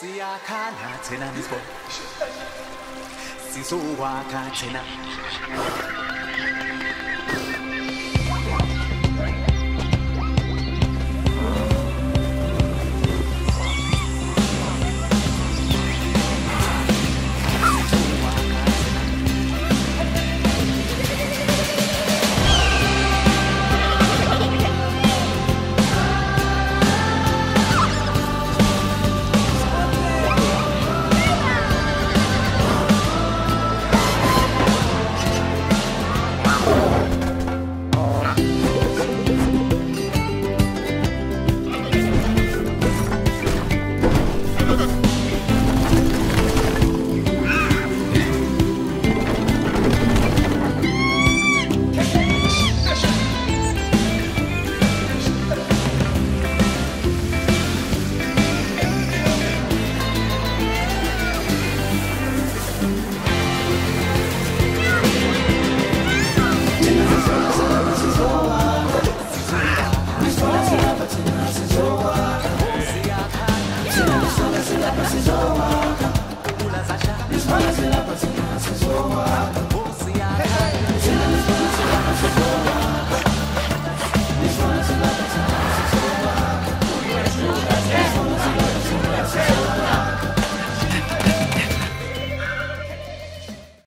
siyakhala thina nisbo sizokwakha thina